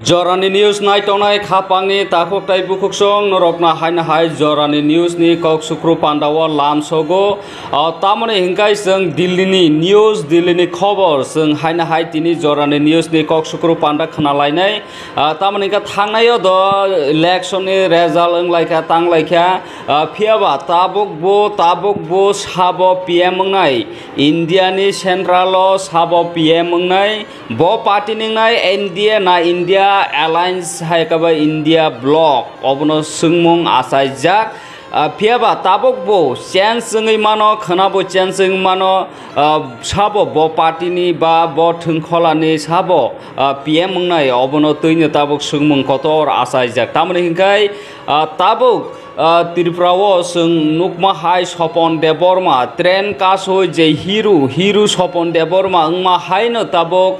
जरानि news नायथावनाय खापांनि ताखकताय बुखुकसं नरकना हायना हाय जरानि निउसनि कक सुक्रु पान्डाव लामसगो तामने हिंकाय जों दिल्लीनि निउस दिल्लीनि खबर जों हायना हाय तिनि जरानि निउसनि कक सुक्रु पान्डा खोनालायनाय तामने हिंका थांनाय द इलेक्शननि रेजाल्ट ओंलायखा तांलायखा फियाबा ताबक बो ताबक बो साब पिएम मंनाय इन्डियानि सेन्ट्राल साब पिएम मंनाय ब पार्टी निंनाय एनडीए ना इन्डिया ইন্ডিয়া অ্যালায়েন্স হাইকাবা ইন্ডিয়া ব্লক অবন সুংমুং আসাইজাক ফিয়াবা তাবকবো চেন সঙ্গই মানো খানাবো চেন সঙ্গ মানো সাব ব পার্টিনি বা ব থংখলানি সাব পিএম নাই অবন তৈন্য তাবক সুংমুং কতর আসাইজাক তামনি হিংখাই তাবুক ত্রিপুরাও নুকমা হাই স্বপন দেবর্মা ট্রেন কাস হই যে হিরু হিরু স্বপন দেবর্মা, উংমা হাই তাবক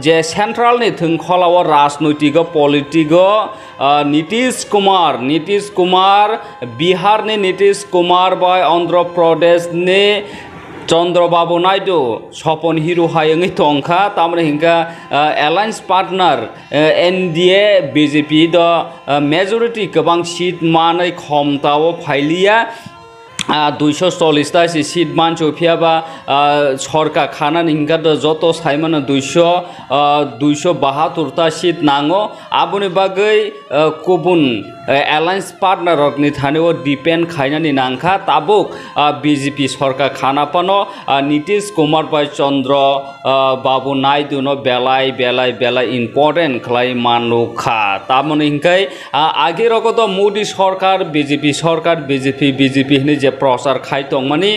যে সেন্ট্রালনি থংখলাও রাজনৈতিক পলিটিক নীতিশ কুমার নীতিশ কুমার বিহারনি নীতিশ কুমার বা অন্ধ্রপ্রদেশ অন্ধ্রপ্রদেশনি চন্দ্রবাবু নাইডু স্বপন হিরু হায়ঙি টংখা অংখা তারপরে হিংকা alliance partner N D A BJP the majority গবাং সিট মানে ক্ষমতাও ফাইলিয়া দুইশো চল্লিশটা সিট মানছো ফিয়াবা সরকার খানা হিংকা যত সাইমান দুইশো দুইশো বাহাত্তরটা সিট নাঙো। আবুনি বাগৈ গুবুন এলায়েন্স পার্টনারকনি থানেও ডিপেন্ড খাইনানি নাংখা, তাবুক বিজেপি সরকার খানা পানো। নীতিশ কুমার বাই চন্দ্র বাবু নাইডুনো বেলাই বেলাই বেলাই ইম্পর্টেন্ট খাই মানুখা তামনে হিংকাই আগে রকত মোদী সরকার বিজেপি সরকার বিজেপি বিজেপি হিনি যে প্রচার খাইতং। মানে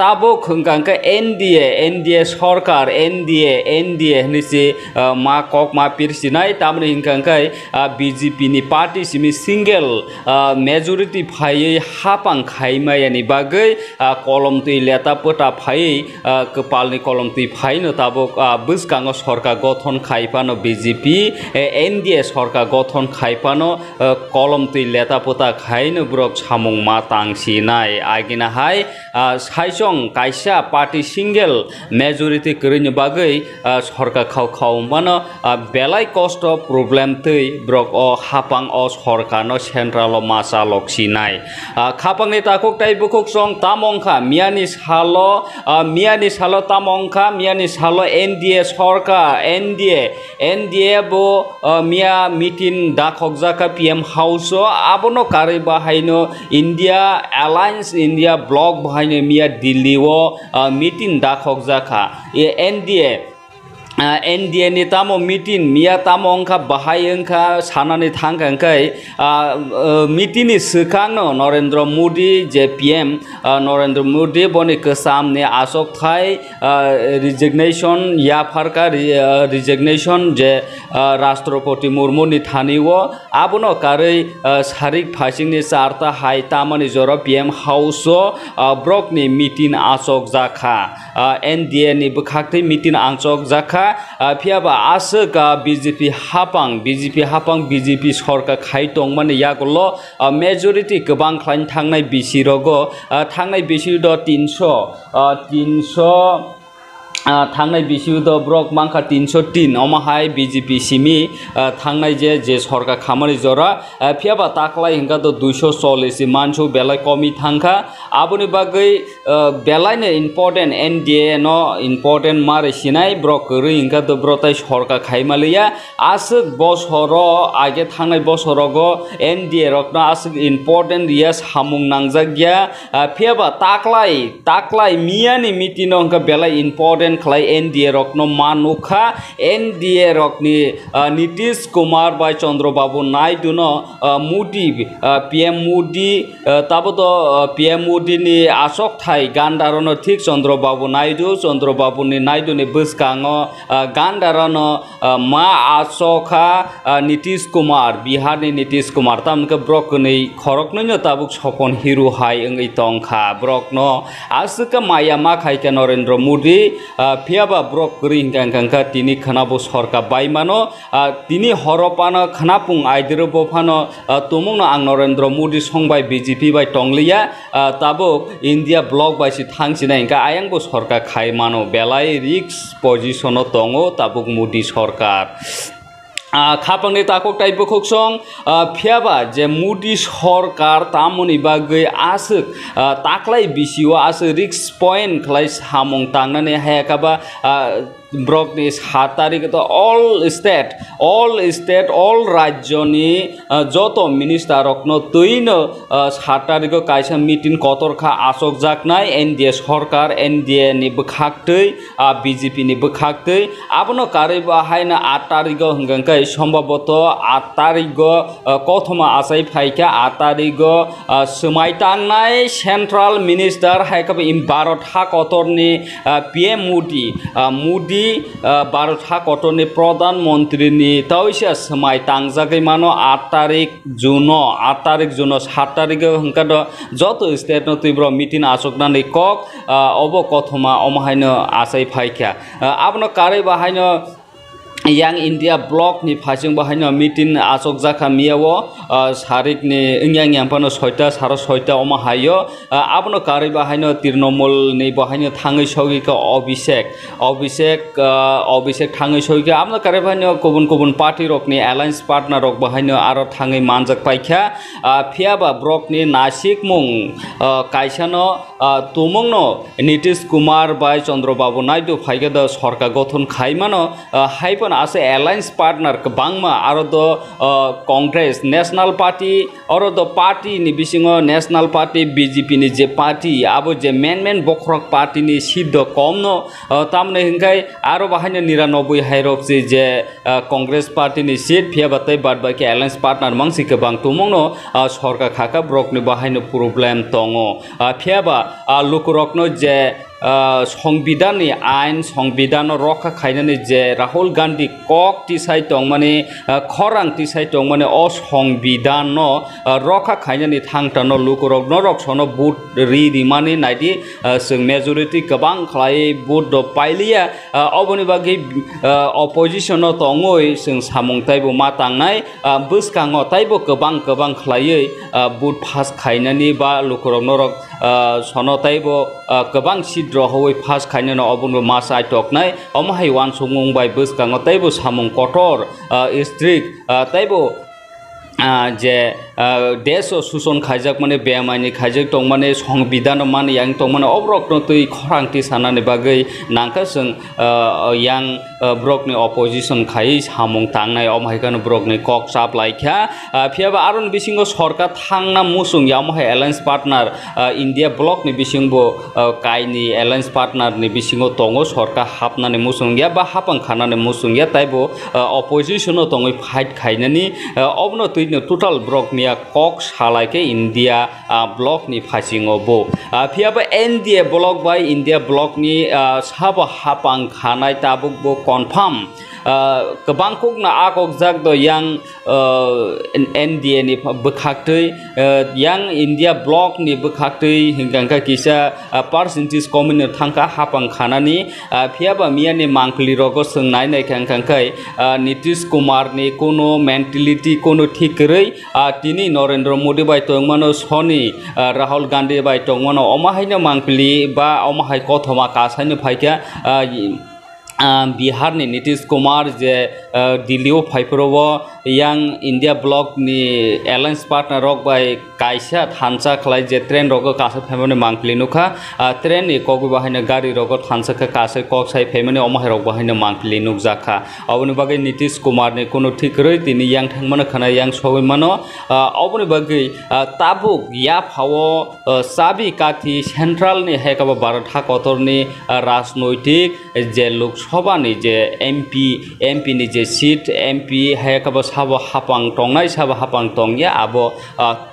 তাবো খঙ্কাঙ্কা এনডিএ এনডিএ সরকার এনডিএ এনডিএ হনিসি মা কক, মা পিরসিনাই তামনে হিংকাঙ্কাই বিজেপি নি পার্টি সিমি সিঙ্গেল মেজরিটি ফাইयै হাপাং খাইমায়ানি বাগৈ কলম তুই লেতা পোটা ফাইयै কপালনি কলম তুই ফাইনো তাবো বসকাঙ্গ সরকার গঠন খাইপানো বিজেপি এন এনডিএ সরকার গঠন খাইপানো কলম তুই লেতা পোতা খাইনো ব্রক সামং মা তাংসিনাই agina hai saisong kaisa party single majority kering bagai সরকার খাও খাও মানো বেলাই কষ্ট প্রবলেম তৈ ব্রক ও হাপাং ও সরকার সেন্ট্রাল মাসা লক্সিনাই খাপাংনি তাকুক তাই বুকুক সং তামংখা মিয়ানি সালো মিয়ানি সালো তামংখা মিয়ানি সালো এনডিএ সরকার এনডিএ এনডিএ বো মিয়া মিটিং ডাকক জাকা পিএম হাউস আবনো কারে বাহাইনো ইন্ডিয়া অ্যালায়েন্স ইন্ডিয়া ব্লক বাহাইনো মিয়া দিল্লিও মিটিং ডাকক জাকা এনডিএ एनडिए नि तामो मिटिन मिया तामो अंखा बाहाय अंखा सानानि थांखांखाय मिटिनि सोखांनो नरेंद्र मोदी जे पीएम नरेंद्र मोदी बनि कोसामनि आसक थाय रिजिगनेशन या फारका रिजिगनेशन जे राष्ट्रपति मुर्मुनि थानिवो आबनो कारै सारिक फासिंनि चारता हाय तामानि जर पीएम हाउस ब्रकनि मिटिन आसक जाखा एनडिए नि बखाक्तै मिटिन आंचक जाखा পিয়াব আসকা বিজেপি হাপাং বিজেপি হাপাং, বিজেপি সরকার খাই টংমানে ইয়াগুল মেজরিটি গবাং খাইন থাংনাই বিসিরগ থাংনাই বিসির তিনশো তিনশো थांनाय बिसिद ब्रक मांखा तिनस' तिन अमाहाय बिजेपि सिमि थांनाय जे जे सरकार खामानि जरा फियाबा ताकलाय हिंगा तो दुइस' चल्लिस मानसु बेलाय कमि थांखा आबुनि बागै बेलायनो इम्पर्टेन्ट एन डि ए न इम्पर्टेन्ट मारै सिनाय ब्रक गरै हिंगा तो ब्रताय सरकार खायमालिया आसोक बसर आगे थांनाय बसरगो एन डि ए रकना आसोक इम्पर्टेन्ट रिया सामुं नांजागिया फियाबा ताकलाय ताकलाय मियानि मिटिनो हिंगा बेलाय इम्पर्टेन्ट खालाय NDA रकनो मानुखा NDA रकनि Nitish Kumar bye Chandrababu Naidu न मोदी पीएम मोदी ताबो तो पीएम मोदी नि आसक थाय गान्दारनो थिक चंद्रबाबु नायडु चंद्रबाबु नि नायडु नि बसकाङो गान्दारनो मा आसखा नीतीश कुमार बिहार नि नीतीश कुमार तामके ब्रक नै खरक नै ताबुक सपन हिरु हाय ओंगै तंखा ब्रक न आसुका माया मा खायके नरेंद्र मोदी ফিয়াবা ব্রক রিংকাং কাঙ্কা তিনি খানাবো সরকা বাইমানো তিনি হরপানো খানাপুং আইদিরো বফানো তমুনো আং নরেন্দ্র মোদি সংবাই বিজেপি বাই টংলিয়া তাবো ইন্ডিয়া ব্লক বাইসি থাংসিনা ইঙ্কা আয়াংবো সরকার খাই মানো বেলায় রিক্স পজিশনও তঙো তাবুক মোদি সরকার। খাপাংনি তাকক টাইপ খোকসং ফিয়াবা যে মোদি সরকার তামনি বাগৈ আসুক তাকলাই বিসিও আসুক, রিক্স পয়েন্ট খালাই সামং তাंनानै બ્રોકની સાત તારીખે તો all state all state all રાજ્યની যত মিনিস্টার অকন তৈন সাত তারিখ কাইসা মিটিং কতরখা আসক যাক নাই এন ডি এ সরকার এন ডি এ নি বখাকতৈ বিজেপি নি বখাকতৈ আপনো কারে না আট তারিখ হঙ্গাঙ্কাই সম্ভবত আট তারিখ কথমা আসাই ফাইকা আট তারিখ সোমাই টাংনাই সেন্ট্রাল মিনিস্টার হাইকাপ ইম ভারত হা কতরনি পি এম মোদি মোদি भारत हा कटननि प्रधानमन्त्रीनि तवैसे समय तांजाकै मानो आठ तारिख जुन आठ तारिख जुन सात तारिख हंका जत स्टेट तीव्र मिटिन आसकनानै कक अब कथमा अमाहायनो आसाय फायखा आपनो कारै बाहायनो yang India block ni phasing bahayno meeting asok jaka miyawo sarik ni ingyang yang pano soita saro soita oma hayo abno kari bahayno tirnomol ni bahayno thangai sogi ka অভিষেক অভিষেক অভিষেক থাঙै সৈকে আপনার কারে ভাইনো গুবুন গুবুন পার্টি রকনি এলায়েন্স পার্টনার রক বাহাইনো আরও থাঙै মানজাক পাইখা ফিয়াবা ব্রকনি নাসিক মুং কাইসানো তুমংনো নীতিশ কুমার বাই চন্দ্রবাবু নাইডু ফাইগে সরকার গঠন খাইমানো হাইপন আছে এলায়েন্স পার্টনার বাংমা પણ હશે એલાયન્સ પાર્ટનર બાંગમાં આરો તો કોંગ્રેસ નેશનલ પાર્ટી આરો તો પાર્ટીની બિસિङो નેશનલ પાર્ટી બીજેપીની જે પાર્ટી આબો જે મેન મેન બख्रक પાર્ટીની સિદ્ધ કોમનો તામને હિંગાઈ આરો બહાને નિરાનબ્બઈ હાયરપસી જે કોંગ્રેસ પાર્ટીની સીટ ફિયાબાતઈ બાદબાકી એલાયન્સ પાર્ટનર મંગસિકે બાંગ તુમંગનો સરকার খাকা ব্রকনি বাহাইনো প্রবলেম দङ ফিয়াবা লুকুরকনো যে সংবিধানী আইন সংবিধান রক্ষা খাই যে রাহুল গান্ধী কক টিসাই টংমানে খরাং টিসাই মানে অসংবিধান রক্ষা খাইনি থাংটান লুকরক নরক সন বুট রি রিমানে নাইটি মেজরিটি গবাং খাই বুট পাইলিয়া অবনি বাকি অপজিশন টঙ্গই সামংটাই মা টাই বসকাঙ তাইব গবাং গবাং খাই বুট ফাস খাইনি বা লুকরক নরক সনতাইব গবাং সিদ্ধ দ্রহই ফাস খাইনে অবনব মাস আইটক নাই অমাহাই ওয়ান সুমুং বাই বসকাঙ তাইব সামুং কটর স্ট্রিক তাইব যে देश सुसन खाजाक माने बेमानि खाजाक तं माने संविधान मान यां तं माने अब्रक्न तै खरांति सानानि बागै नांका सों यां ब्रकनि अपोजिसन खाय हामुं थांनाय अमहायखान ब्रकनि कक साप्लाइखा फियाबा आरन बिसिङ सरकार थांना मुसुं यामहाय एलायन्स पार्टनार इन्डिया ब्लकनि बिसिङबो कायनि एलायन्स पार्टनारनि बिसिङ तङ सरकार हाबनानै मुसुं गया बा हापां खानानै मुसुं गया तायबो अपोजिसन तङै फाइट खायनानि अबनो तैनो टोटाल ब्रकनि brok niya kok salai ke India block ni phasing obo phiaba India block by India blok ni sabo hapang गोबां खना आगजाग दं एनडिए नि बोखाथै यां इन्डिया ब्लक नि बोखाथै हिंगांखा किसा पार्सेन्टेज कमिनो थांखा हाफां खानानि फियाबा मिया नि मांखलि रगो सोंनाय नायखांखांखै नितिश कुमार नि कोनो मेन्टेलिटि कोनो थिखरै तिनि नरेन्द्र मोदी बाय तंमानो सनि राहुल गान्धी बाय तंमानो अमाहायनो मांखलि बा अमाहाय कथमा कासायनो फायखा मांखलि बा अमाहाय कथमा कासायनो फायखा बिहारनि नीतीश कुमार जे दिल्लीयाव फायफोरावबो yang India block ni alliance partner rok by kaisa thansa khlai je train rogo kasa phaimani mangpli nukha train ni kok bahayna gari rogo thansa kha kasa kok sai phaimani omahai rok bahayna mangpli nukjakha oboni bagai Nitish Kumar ni kono thik roi tini yang thangmano khana yang sogoi mano oboni bagai tabuk ya phawo sabi kathi central ni hekaba সভানি যে M P M পিনি যে seat M P হেকাব সাব হাপাং টংনাই সাব হাপাং টংগে আব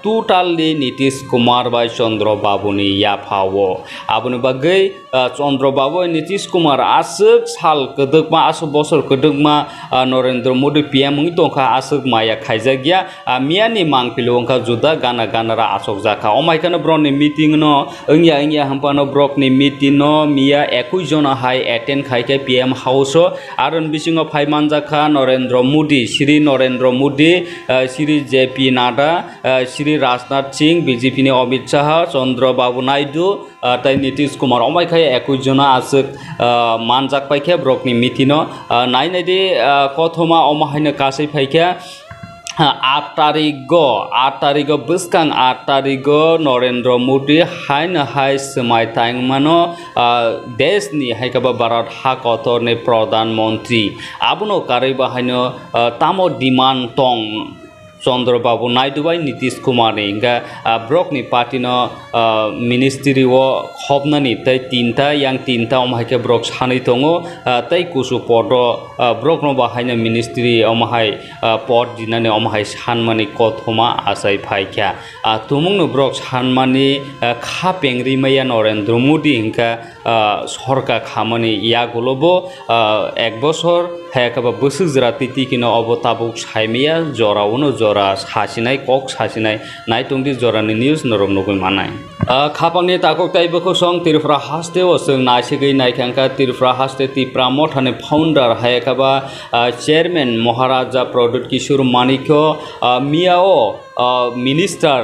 টোটালি নীতিশ কুমার বাই চন্দ্রবাবুনি ইয়াফাও আপনি বাকি চন্দ্রবাবু নীতিশ কুমার আসুক সাল কদকমা আসু বছর কদকমা নরেন্দ্র মোদী পি এম দা আসুক মায়া খাইজা গিয়া মিয়ানি মাং পিলু ওখা জুদা গানা গানারা আসক জাকা অমাইকানো ব্রনি মিটিং ন ইয়া ইয়া হাম্পানো ব্রকনি মিটিং ন মিয়া একুশ জন হাই এটেন্ড খাইকে পি gem हाउस आर aron फायमान जाखा Narendra Modi Shri Narendra Modi Shri J P Nadda Shri Rajnath Singh Amit Shah Chandra Babu Naidu তাই নীতিশ কুমার অমাইখাই একুশজনা আসুক মানজাক পাইখা ব্রকনি মিথিনো নাই নাইদি কথমা অমাহাইনো কাসै ফাইখা আঠ তারিখ আঠ তারিখ বুসকান আট তারিখ নরেন্দ্র মোদী হাইন হাই সুমাই তাইমানো দেশ নি হাইকাবা ভারত হাকতনে প্রধানমন্ত্রী। আবনো কারে বাহাইন তামো ডিমান্ড টং। Chandrababu Naidu bai Nitish Kumar ni hingga brokni party no ministry o khopnani tei tinta yang tinta omhaike brok sanai tongo tei kusu podo brok no bahaina ministry omhai pod dinani omhai sanmani kothoma asai phaikya tumung no brok sanmani kha pengri maya Narendra Modi হিংকা সরকার খামানি ইয়াগুলোবো এক বছর হায়াকাবা বসুক জরা তিতি কিনো অবতাবুক সাইমিয়া জরাউনো জরা সাসিনাই cock সাসিনাই নাইটংদি জরানি news, নরম নগুই মানাই খাপাংনি তাকক তাইবখো সং, তিরফ্রা হাস্তে ও সং নাইসিগৈ নাইখাংকা, তিরফ্রা হাস্তে তিপ্রা মঠানে ফাউন্ডার হায়াকাবা চেয়ারম্যান মহারাজা প্রদুত কিশোর মানিক্য মিয়াও মিনিস্টার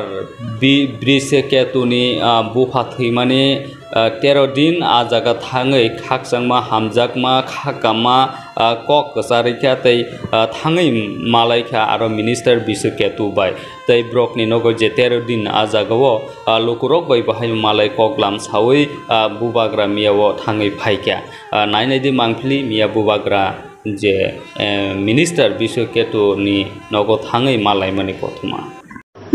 ব্রিজ কেতুনি তেৰ দিন আ জাগা থাঙৈ খাক চাংমা হামজাকমা খা কামা কক কছাৰিখা তাই থাঙৈ মালাইখা আৰু মিনিষ্টাৰ বিচু কেতু বাই তাই ব্ৰকনি নগৈ যে তেৰ দিন আ জাগাব লুকুৰক বাই বাহাই মালাই কক লামচাৱৈ বুবাগ্ৰা মিয়াব থাঙৈ ফাইকা নাইনাইদি মাংফিলি মিয়া বুবাগ্ৰা যে মিনিষ্টাৰ বিশ্বকেতুনি নগ থাঙৈ মালাই মানে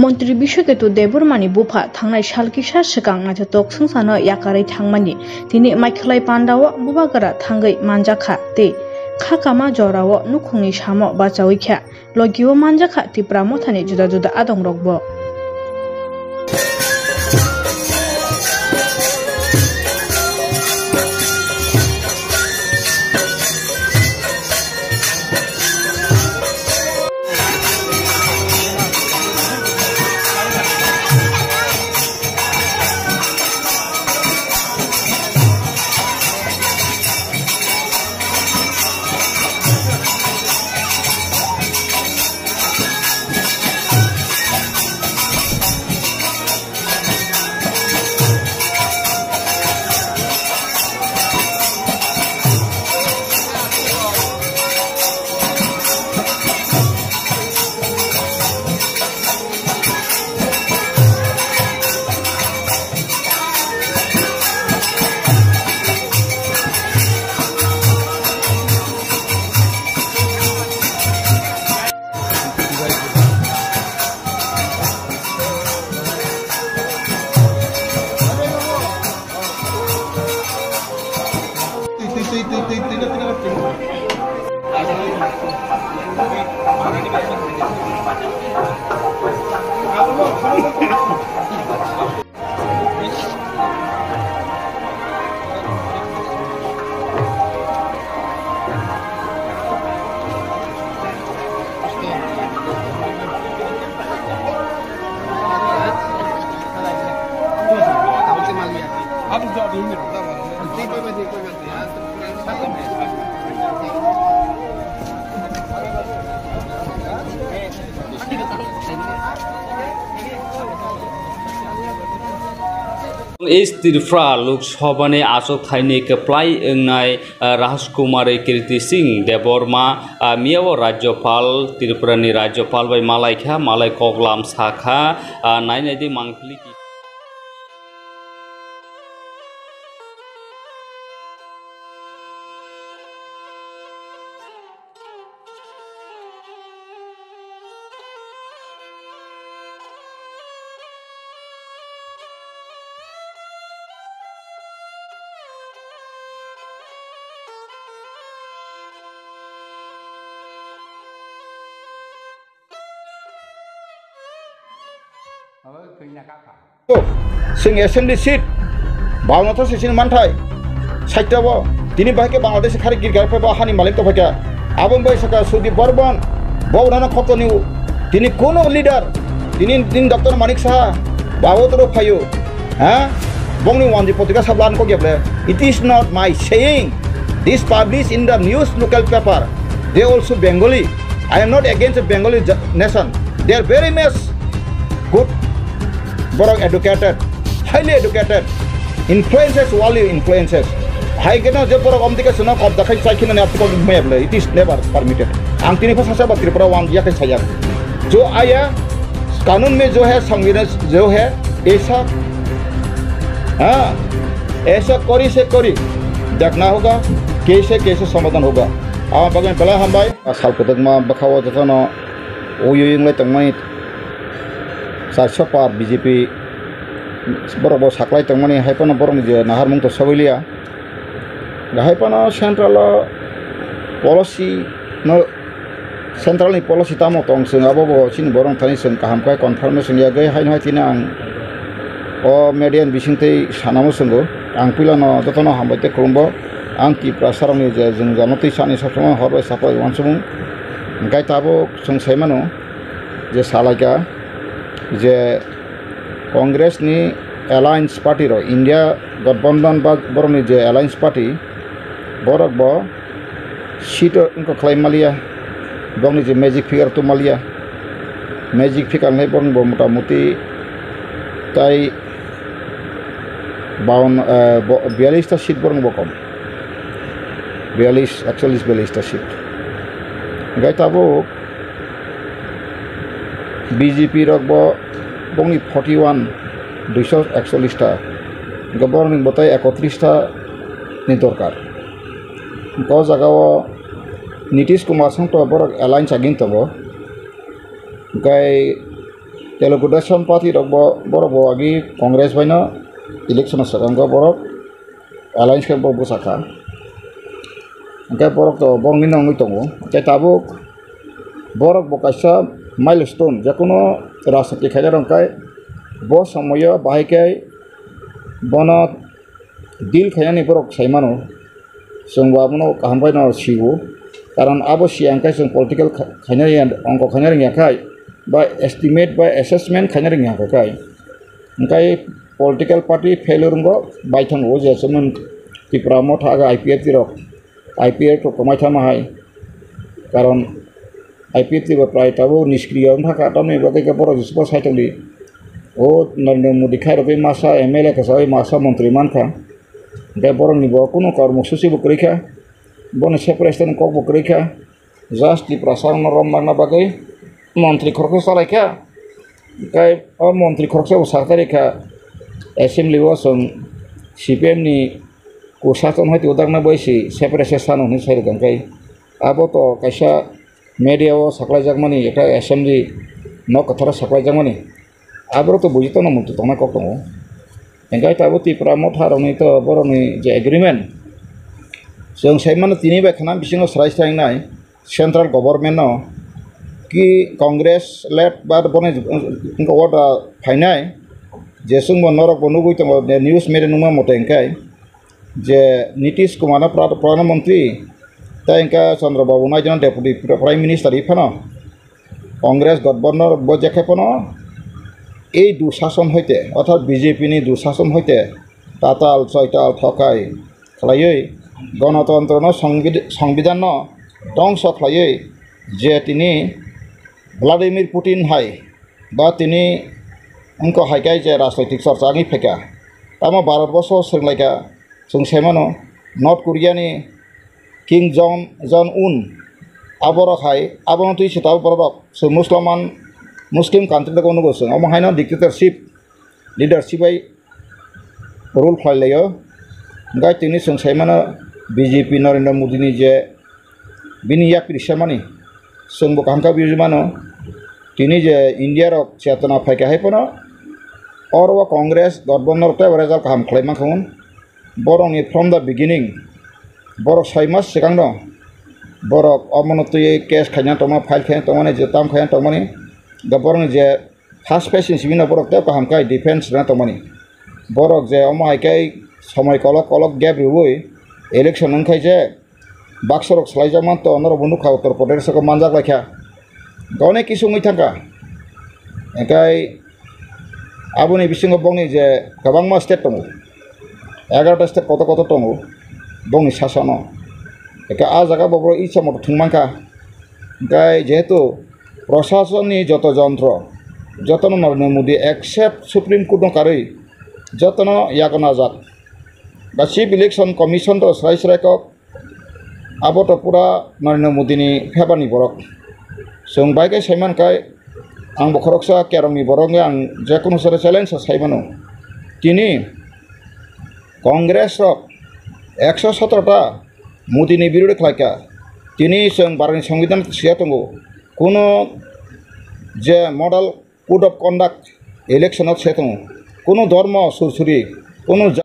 মন্ত্রী বিশ্বকেতু দেবরমানি বুফা থাংনাই সালকিসা সিগাং নাইথক সংসানো ইয়াকাरै থাংমানি। তিনি মাইখলাই পান্ডাও, বুবাগারা থাঙ্গै মানজাখা তে খাকামা জরাও নুখুংনি সামো বাচাওইখ্যা লগিও মানজাখা Hadi daha bir indir. Tamam. Tek koyma tek koyma. এস ত্রিফ্রা লোকসভানে আচক থাইনিক প্লাই ওংনাই রাজকুমারী কীর্তি সিং দেববর্মা মিয়াও রাজ্যপাল ত্রিপুরানি রাজ্যপাল বাই মালাইখা মালাই কগলাম শাখা নাইনাইদি মাংফলি जों एसेम्बलि सिट बावनाथ सेसिन मानथाय साहित्याव दिनै बाहायके बांलादेश खारि गिरगारफोर हानि मालिक तफायका आबन बैसाखा सुदीप बर्मन बौराना खतनि दिनै कोनो लिडार दिनै दिन डक्टर मानिक साहा बाबो तो फायो हाँ बंनि वानजि पत्रिका साबलान को गेबले it is not my saying This published in the news local paper. They also Bengali. I am not against the Bengali ju- nation. They are very much good, borok educated, highly educated, influences, value influences. Hai kena je borok om tika suna kop dakai sai kina ne apko meble. It is never permitted. Ang tini pa sasa batri pra wang ya kai sayak. जो आया कानून में जो है संविधान जो है ऐसा हाँ ऐसा करी से करी देखना होगा कैसे कैसे समाधान होगा आ बगन पहला हम भाई साल को तक मा बखावा जता न ओ यो इंग চাইসপা বিজেপি বরব সাকলাই তংমানি হাইপান বরং যে নাহার মুং তো সবইলিয়া হাইপান সেন্ট্রাল পলিসি সেন্ট্রালনি পলিসি তামো তং সঙ্গ আবো সিন বরং থানি সঙ্গ কাহামকাই কনফার্মেশন ইয়া গৈ হাই নয় তিন। আং অ, মিডিয়ান বিসিংতেই সানামো সঙ্গ আং পিলানো যতন হামবাইতে খুলুম্ব আং কি প্রাসারনি যে जों জানতেই সানি সবসময় হরবাই সাপাই ওয়ানসমুং গাই তাবো সং সাইমানো যে সালাইকা જે કોંગ્રેસની એલાયન્સ પાર્ટીର ଇଣ୍ଡିଆ ଗଠବନ୍ଧନ ବା ବରଂ ଯେ ଏଲାଏନ୍ସ ପାର୍ଟି ବରକ ବ ସିଟ୍ ଖ୍ଲାଇ ମାଲିଆ ବରଂ ଯେ ମ୍ୟାଜିକ୍ ଫିଗାର ତୁ ମାଲିଆ ମ୍ୟାଜିକ୍ ଫିଗାର ନାହିଁ ବରଂ মোটামুটি তাই বাউন্ন বিয়াল্লিশটা সিট বরং কম বিয়াল্লিশ একচল্লিশ বিয়াল্লিশটা সিট গাই তাবুক বিজেপি রকব বংনি ফর্টি ওয়ান দুইশো একচল্লিশটা। গভর্নমেন্ট বতাই একত্রিশটা নি দরকার। গ জাগাও নীতিশ কুমার সংত বরক এলাইন্স আগিন তব। গাই তেলুগু দেশন পার্টি রকব বরক আগে কংগ্রেস বাইন, ইলেকশন সাকাঙ্গ বরক এলাইন্স কে বরব সাকা গাই বরক তো বংনি নঙ্গি তঙ্গু তাই তাবুক বরক বকাইসা माइलस्टोन जेखुनु राजनिति खायनारंकाय बो समय बाहायखाय बनो दिल खायनानै बरक सायमानो जों बाबनो हामबायनो सिगौ कारण आबो सियांखाय जों पलिटिकेल खायनाय अंग खायनो रोङियाखाय बा एस्टिमेट बा एसेसमेन्ट खायनो रोङियाखाय ओंखाय पलिटिकेल पार्टी फेलुरंगो बायथांगौ जेसोमोन त्रिपुरामो थागा आइपिएफ तिरक आइपिएफ खमायथामाहाय कारण आइपिएफले प्रायः निष्क्रिय थाकाटाउने गतेका बर जिसुपा साइटले ओ नरेन्द्र मोदी खाएर बे मासा एमएलए का सबै मासा मन्त्री मानखा बे बर निबो कुनो कर्मसूची बक्रेखा बन सेपरेस्टन कक बक्रेखा जास्ति प्रसारण रमबाग्ना बागै मन्त्री खर्क सालायखा गाय मन्त्री खर्क साखतारिखा एसेम्ब्लिबो जों सिपिएमनि कुसाचन हयथ उदांना बैसि सेपारेसन सान हुने साइरगांखाय आबोथ' खायसा तो कायसा मेडियाव साख्लायजाक मानि एका एसेम्ब्लि न कथारा साख्लायजाक मानि आबो तो बुजित न मुक्त तंना कक दङ ओंखाय ताबो त्रिपुरा मथारावनि तो बर'नि जे एग्रिमेन्ट जों सायमानो तिनि बायखाना बिसिङाव स्रायस्रायनाय सेन्ट्रेल गभर्नमेन्टआव कि कंग्रेस लेट बा बने वादा फायनाय जे जोंबो नरक नुगै दङ निउज मेरे नुमा मते ओंखाय जे नीतीश कुमार te ఇంకా చంద్రబాబు నాయుడు అయిన డెప్యూటీ ప్రైమ్ మినిస్టర్ ইফানো কংগ্ৰেছ গঠবন্ধনৰ উপজেক্ষেপণৰ এই দুঃশাসন হইতে, অর্থাৎ বিজেপি নি দুঃশাসন হইতে, তাতাল, চৈতাল, থকাই খালাयै গণতন্ত্র সংবিধ, সংবিধান ধ্বংস খালাयै যে তিনি ভ্লাডিমির পুটিন হাই বা তিনি অঙ্ক হাইকাই যে রাজনৈতিক চর্চা আগে ফেকা তাৰ ভারতবর্ষ চেংলাইকা जों নর্থ नर्थ करियानि কিং জন জন উন আবরখাই আবনতি সেটাও বরক সে মুসলমান, মুসলিম কান্ট্রিটাকে অনুগোসং অমহাইন ডিক্টেটারশিপ লিডারশিপাই রোল খাইলাইও গাই তিনি সংসাইমানো বিজেপি নরেন্দ্র মোদী যে বিনি ইয়াক রিসামানি সঙ্গা কাহামকা বিজমানো তিনি যে ইন্ডিয়ার চেতনা ফাইকা হাইপন অর কংগ্রেস গঠবন্ধন রেজাল্ট কাহাম খাইমা খাইমাখুন বরং from the beginning बरंनि from the beginning बरक सय मास सिगां दं बरक अमनतयै केस खायना दंमा फाइल खायना दंमाने जे ताम खायना दंमाने दा बरंनि जे फार्स्ट पेसेन्ट सिबिना बरक तेव गाहामखाय डिफेन्स ना दंमाने बरक जे अमाहायखाय समय कलक कलक गेप रुबुय इलेक्सन ओंखाय जे बाक्सरक सालायजामान तो नरबो नुखा उत्तर प्रदेशखौ मानजाक लायखा गावने किसुङै थांखा ओंखाय आबुनि बिसिङाव बंनि जे गोबां मा स्टेट दङ एगार'था स्टेट कत कत bong sasano eka a jaga bobro i chamor thungmanka. Gai jehetu প্রশাসনই যত যন্ত্র যতন Narendra Modi except supreme court কারই যতন ইয়াকন আজাদ বা চিফ ইলেকশন কমিশন তো সাই সাইকক আবত পুরা নরেন্দ্র মোদীনি ফেবানি বরক जों বাইকে সাইমানকাই আং বখরকসা কেরমনি বরঙ্গে আং যেকোনো সারে চ্যালেঞ্জ সাইমানো তিনি কংগ্রেস একশো সতেরোটা মোদিনী বিরুদ্ধে খাইকা তিনি ভারতের সংবিধান সিয়াতঙ্গ কোনো যে মডেল কোড অফ কন্ডাক্ট ইলেকশনত সিয়াতঙ্গ কোনো ধর্ম সুরসুরি, কোনো